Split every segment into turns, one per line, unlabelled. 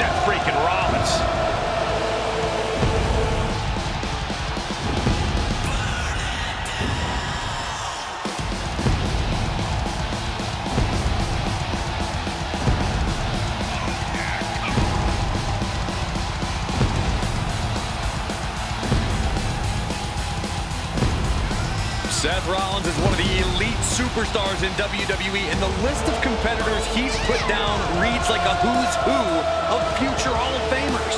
Seth freaking Rollins.
Seth Rollins is one of the elite superstars in WWE, and the list of competitors he's put down reads like a who's who of future Hall of Famers.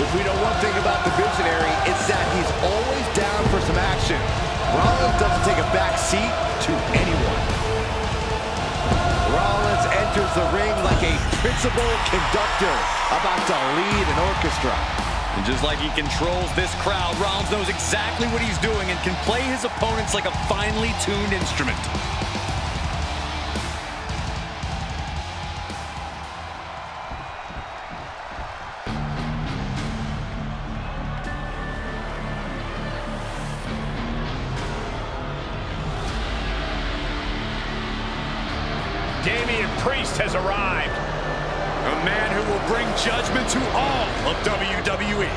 If we know one thing about the Visionary, it's that he's always down for some action. Rollins doesn't take a back seat to anyone. Rollins enters the ring like a principal conductor about to lead an orchestra.
And just like he controls this crowd, Rollins knows exactly what he's doing and can play his opponents like a finely tuned instrument.
Damian Priest has arrived.
Will bring judgment to all of WWE.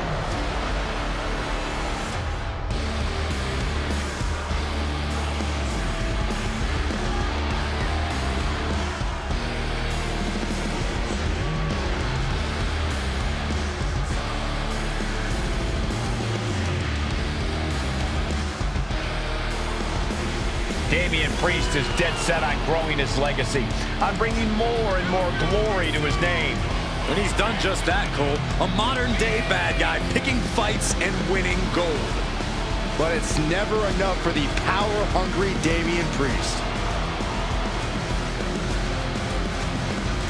Damian Priest is dead set on growing his legacy, on bringing more and more glory to his name.
And he's done just that, Cole. A modern-day bad guy picking fights and winning gold.
But it's never enough for the power-hungry Damian Priest.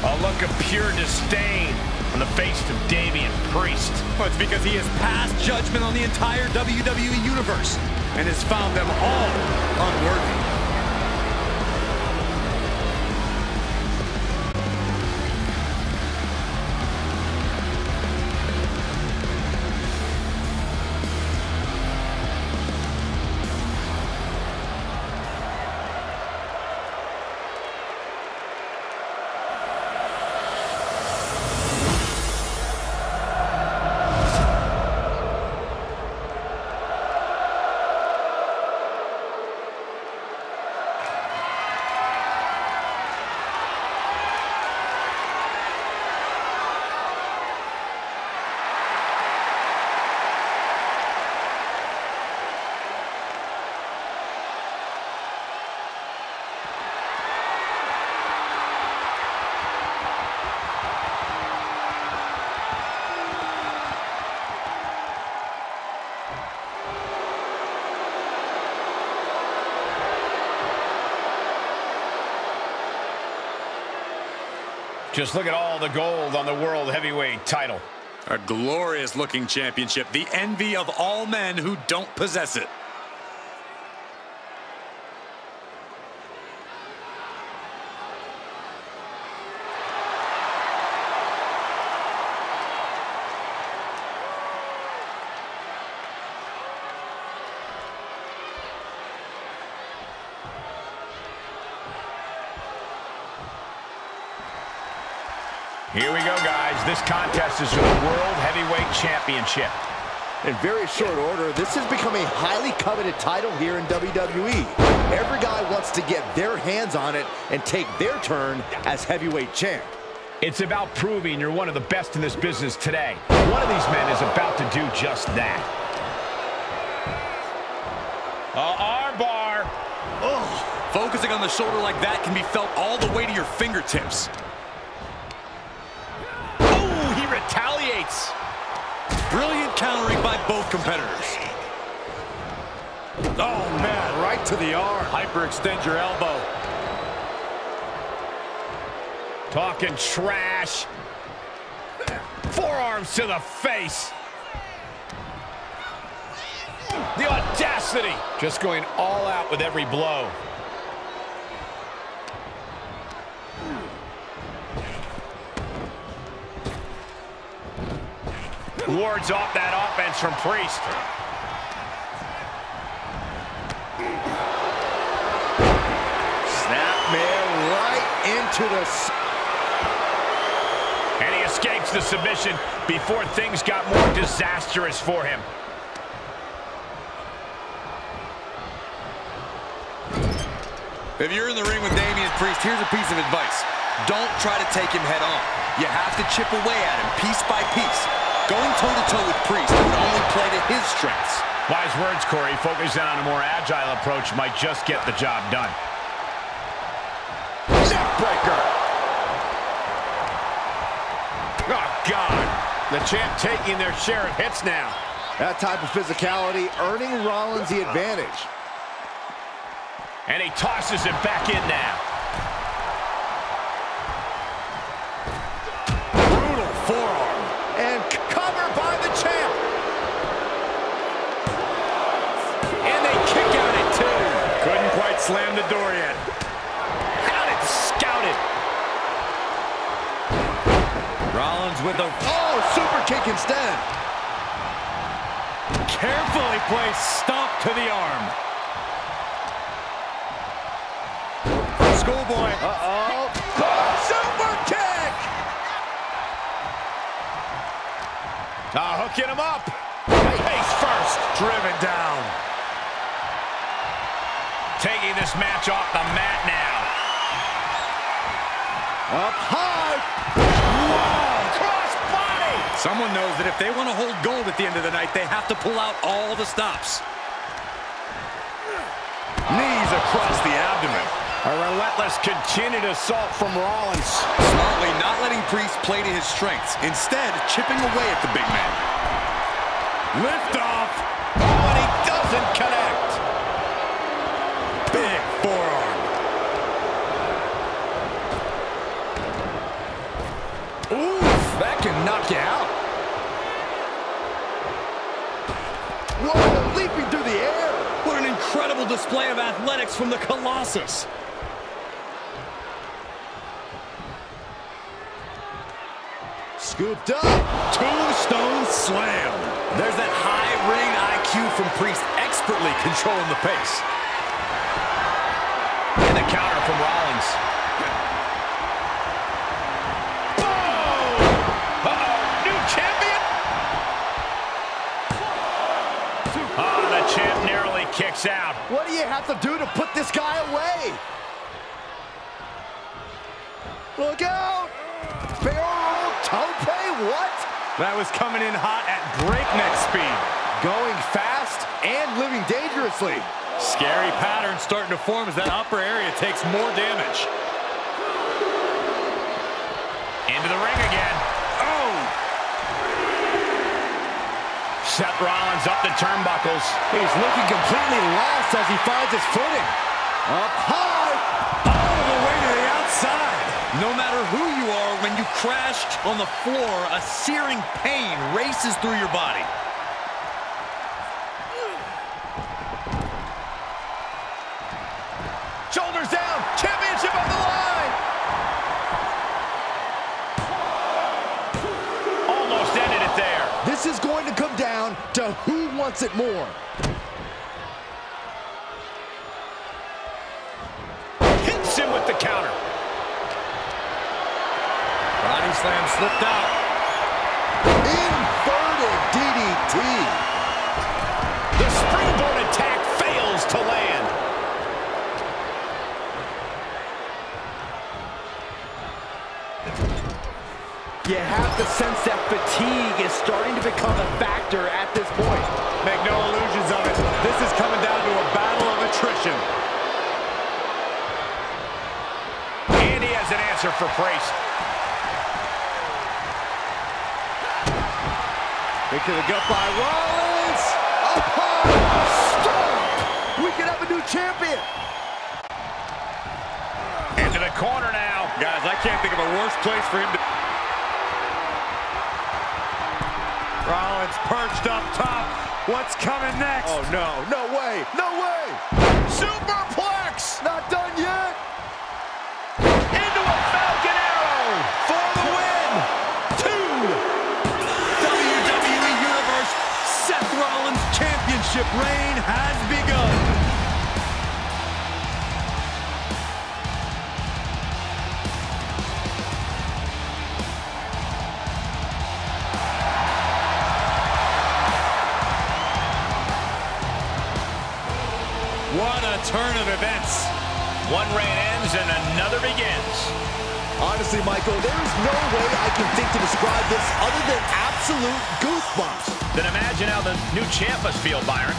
A look of pure disdain on the face of Damian Priest.
Well, it's because he has passed judgment on the entire WWE Universe and has found them all unworthy.
Just look at all the gold on the World Heavyweight title.
A glorious looking championship, the envy of all men who don't possess it.
Here we go, guys. This contest is for the World Heavyweight Championship.
In very short order, this has become a highly coveted title here in WWE. Every guy wants to get their hands on it and take their turn as heavyweight champ.
It's about proving you're one of the best in this business today. One of these men is about to do just that. Uh, armbar.
Oh, focusing on the shoulder like that can be felt all the way to your fingertips.
Retaliates.
Brilliant countering by both competitors.
Oh, man, right to the arm.
Hyperextend your elbow. Talking trash. Forearms to the face. The audacity. Just going all out with every blow. Wards off that offense from Priest.
Snapmare right into the...
And he escapes the submission before things got more disastrous for him.
If you're in the ring with Damian Priest, here's a piece of advice. Don't try to take him head on. You have to chip away at him piece by piece. Going toe-to-toe -to -toe with Priest would only play to his strengths.
Wise words, Corey. Focusing on a more agile approach might just get the job done.
Neckbreaker.
Oh, God. The champ taking their share of hits now.
That type of physicality earning Rollins the advantage.
And he tosses it back in now. Couldn't quite slam the door yet. Had it scouted.
Rollins with a...
Oh, super kick instead.
Carefully placed stomp to the arm. Schoolboy.
Uh-oh. Super kick!
Ah, hooking him up. Face first. Driven down. Taking this match off the mat now.
Up high.
Cross body.
Someone knows that if they want to hold gold at the end of the night, they have to pull out all the stops.
Knees across the abdomen. A relentless continued assault from Rollins.
Smartly not letting Priest play to his strengths. Instead, chipping away at the big man.
Lift off. Oh, and he doesn't connect.
Big forearm.
Oof, that can knock you out.
Whoa, leaping through the air.
What an incredible display of athletics from the Colossus.
Scooped up.
Tombstone slam. There's that high ring IQ from Priest, expertly controlling the pace.
And the counter from Rollins. Kicks out.
What do you have to do to put this guy away? Look out! Barrel tope, what?
That was coming in hot at breakneck speed.
Going fast and living dangerously.
Scary pattern starting to form as that upper area takes more damage.
Into the ring again. Oh! Seth Rollins up the turnbuckles.
He's looking completely lost as he finds his footing. Up high.
All the way to the outside. No matter who you are, when you crash on the floor, a searing pain races through your body.
Shoulders down. Championship on the line.
Almost ended it there.
This is going to come down to who wants it more.
Hits him with the counter.
Body slam slipped out.
Inverted DDT.
The springboard attack fails to land.
You have the sense that fatigue is starting to become a factor at this point.
Make no illusions of it. This is coming down to a battle of attrition. And he has an answer for Priest.
Kick to the gut by Rollins. Up high. Stomp. We could have a new champion.
Into the corner now.
Guys, I can't think of a worse place for him to...
Rollins perched up top. What's coming next?
Oh, no. No way. No way.
Superplex!
Not done yet.
Into a Falcon Arrow for the win. Two.
WWE Universe Seth Rollins Championship reign has begun.
A turn of events.
One reign ends and another begins.
Honestly, Michael, there is no way I can think to describe this other than absolute goosebumps.
Then imagine how the new champ must feel, Byron.